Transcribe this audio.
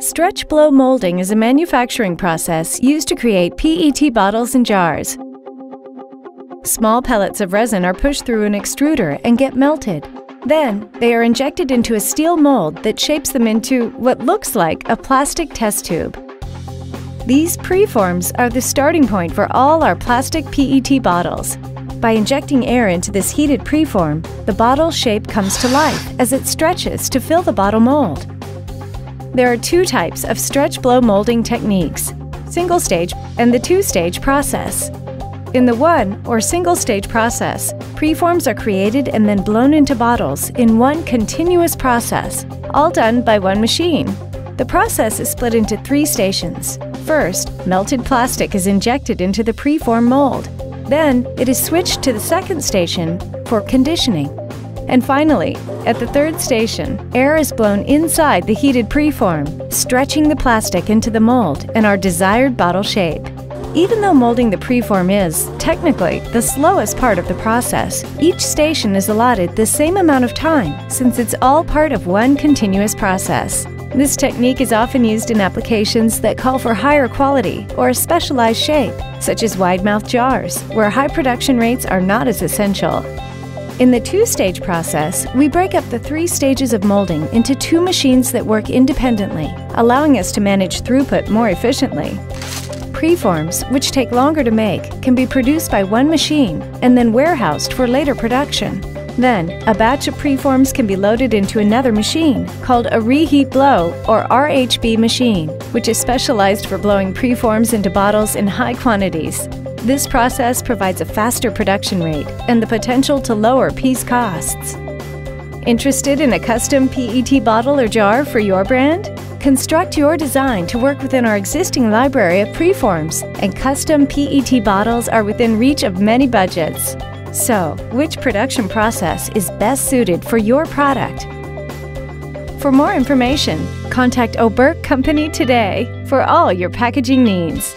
Stretch blow molding is a manufacturing process used to create PET bottles and jars. Small pellets of resin are pushed through an extruder and get melted. Then, they are injected into a steel mold that shapes them into what looks like a plastic test tube. These preforms are the starting point for all our plastic PET bottles. By injecting air into this heated preform, the bottle shape comes to life as it stretches to fill the bottle mold. There are two types of stretch blow molding techniques, single stage and the two-stage process. In the one or single stage process, preforms are created and then blown into bottles in one continuous process, all done by one machine. The process is split into three stations. First, melted plastic is injected into the preform mold. Then, it is switched to the second station for conditioning. And finally, at the third station, air is blown inside the heated preform, stretching the plastic into the mold and our desired bottle shape. Even though molding the preform is, technically, the slowest part of the process, each station is allotted the same amount of time since it's all part of one continuous process. This technique is often used in applications that call for higher quality or a specialized shape, such as wide-mouth jars, where high production rates are not as essential. In the two-stage process, we break up the three stages of molding into two machines that work independently, allowing us to manage throughput more efficiently. Preforms, which take longer to make, can be produced by one machine and then warehoused for later production. Then, a batch of preforms can be loaded into another machine, called a reheat blow or RHB machine, which is specialized for blowing preforms into bottles in high quantities. This process provides a faster production rate and the potential to lower piece costs. Interested in a custom PET bottle or jar for your brand? Construct your design to work within our existing library of preforms, and custom PET bottles are within reach of many budgets. So, which production process is best suited for your product? For more information, contact O.Berk Company today for all your packaging needs.